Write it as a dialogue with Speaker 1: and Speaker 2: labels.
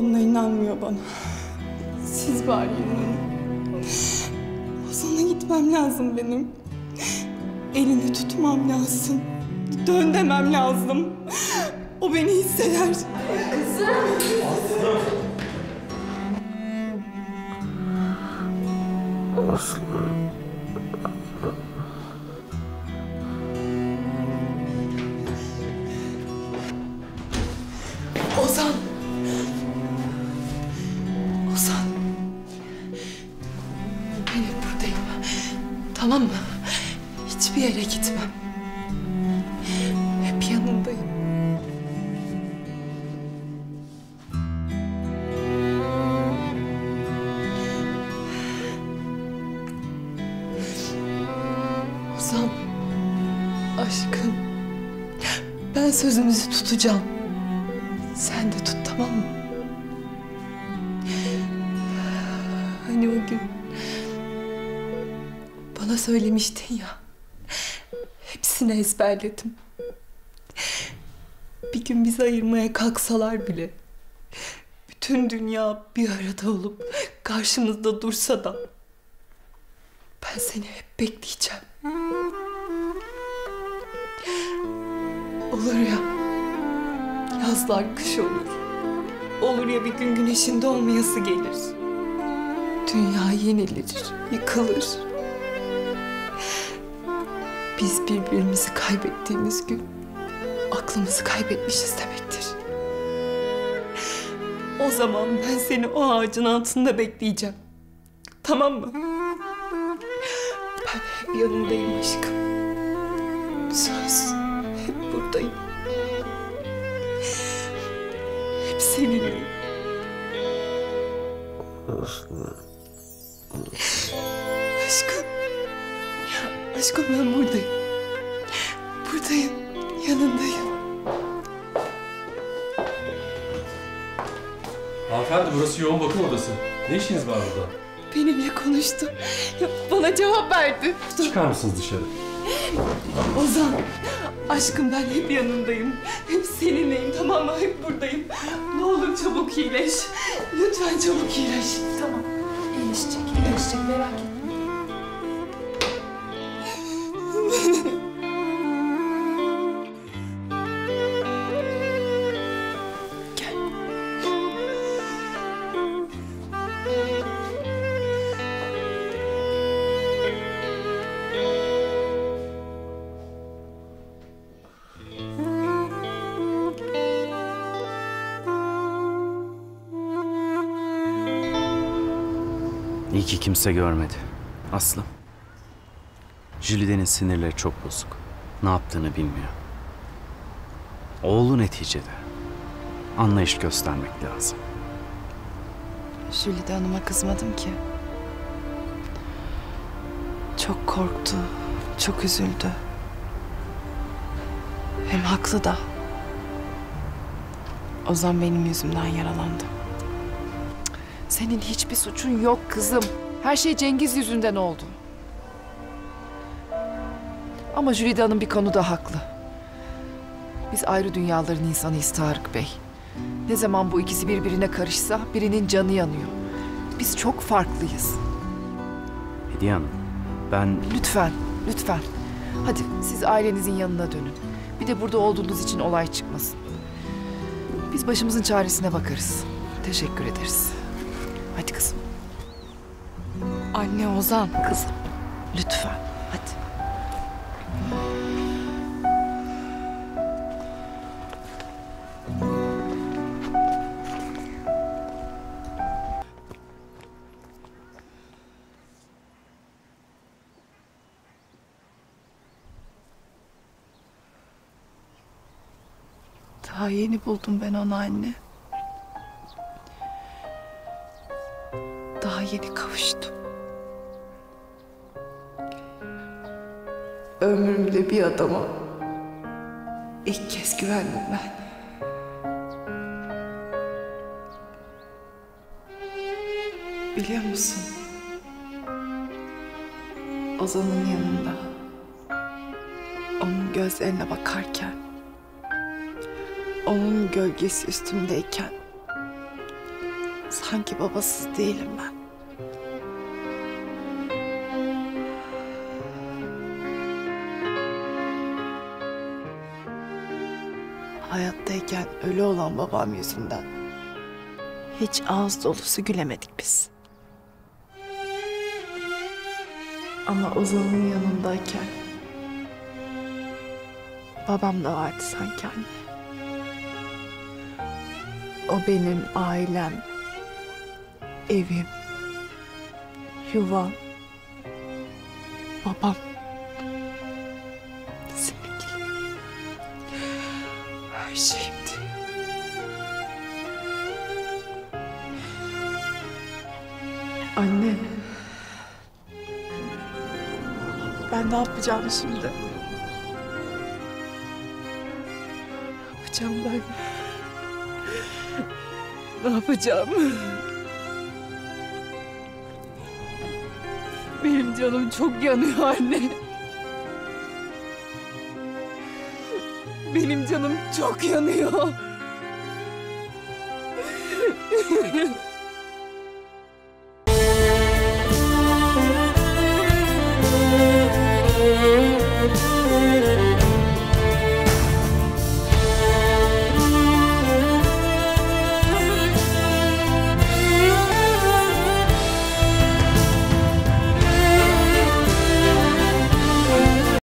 Speaker 1: Onlar inanmıyor bana. Siz bari inanın. Ozan'a gitmem lazım benim. Elini tutmam lazım. Dön demem lazım. O beni hisseder. Ozan. Tamam mı? Hiçbir yere gitmem. Hep yanındayım. Ozan. Aşkım. Ben sözümüzü tutacağım. Sen de tut tamam mı? Bana söylemiştin ya. Hepsini ezberledim. Bir gün bizi ayırmaya kalksalar bile bütün dünya bir arada olup karşımızda dursa da ben seni hep bekleyeceğim. Olur ya. Yazlar kış olur. Olur ya bir gün güneşin doğmayası gelir. Dünya yenilir, yıkılır. Biz birbirimizi kaybettiğimiz gün aklımızı kaybetmişiz demektir. O zaman ben seni o ağacın altında bekleyeceğim. Tamam mı? Ben hep yanındayım aşkım. Söz, hep buradayım. Hep seninleyim. Aşkım. Aşkım ben buradayım. Buradayım. Yanındayım.
Speaker 2: Hanımefendi burası yoğun bakım odası. Ne işiniz var burada?
Speaker 1: Benimle konuştu. Ya, bana cevap verdi.
Speaker 2: Çıkar mısınız dışarı?
Speaker 1: Ozan. Aşkım ben hep yanındayım. Hep seninleyim tamam mı? Hep buradayım. Ne olur çabuk iyileş. Lütfen çabuk iyileş.
Speaker 3: Tamam. İyileşecek, iyileşecek merak etme.
Speaker 4: Ki kimse görmedi. Aslı. Jülide'nin sinirleri çok bozuk. Ne yaptığını bilmiyor. Oğlu neticede. Anlayış göstermek lazım.
Speaker 5: Jülide Hanım'a kızmadım ki. Çok korktu, çok üzüldü. Hem haklı da. Ozan benim yüzümden yaralandı.
Speaker 3: Senin hiçbir suçun yok kızım. Her şey Cengiz yüzünden oldu. Ama Jülide Hanım bir konuda haklı. Biz ayrı dünyaların insanıyız Tarık Bey. Ne zaman bu ikisi birbirine karışsa birinin canı yanıyor. Biz çok farklıyız.
Speaker 4: Hediye Hanım, ben
Speaker 3: Lütfen, lütfen. Hadi siz ailenizin yanına dönün. Bir de burada olduğunuz için olay çıkmasın. Biz başımızın çaresine bakarız. Teşekkür ederiz. Hadi kızım.
Speaker 5: Anne Ozan.
Speaker 3: Kızım. Lütfen. Hadi.
Speaker 5: Daha yeni buldum ben onu anne. Daha yeni kavuştum. Ömrümde bir adama ilk kez güvendim ben. Biliyor musun? Ozan'ın yanında. Onun gözlerine bakarken onun gölgesi üstümdeyken
Speaker 3: Sanki babasız değilim ben. Hayattayken ölü olan babam yüzünden hiç ağız dolusu gülemedik biz. Ama Ozan'ın yanındayken babam da vardı sanki anne. O benim ailem, evim, yuvam, babam. Sevgilim. Her şeyimdi. Anne. Ben ne yapacağım şimdi? Ne yapacağım ben? Ne yapacağım? Benim canım çok yanıyor anne. Benim canım çok yanıyor.